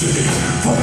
City.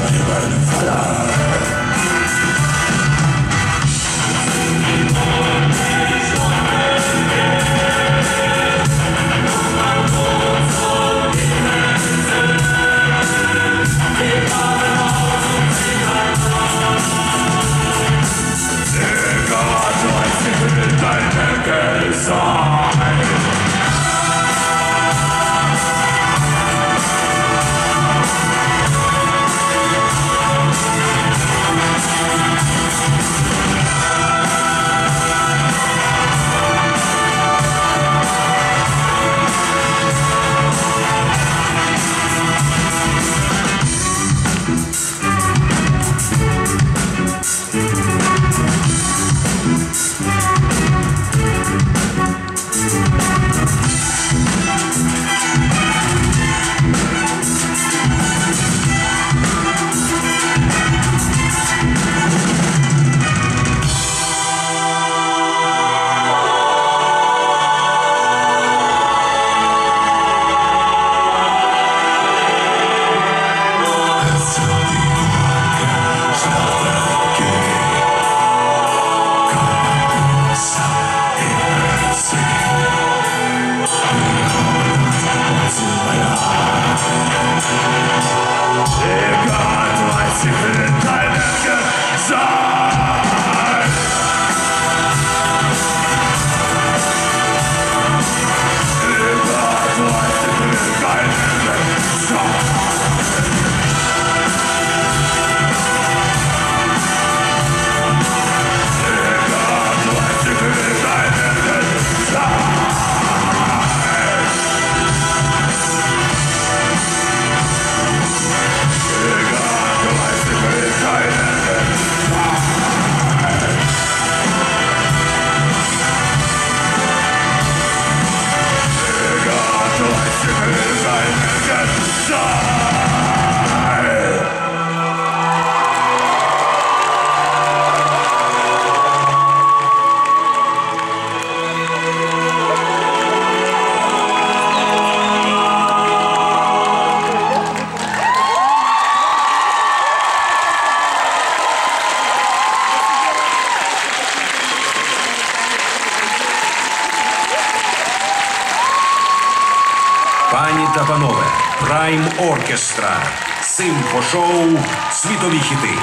Пані та панове, Прайм Оркестра. Симфошоу Світові хіти.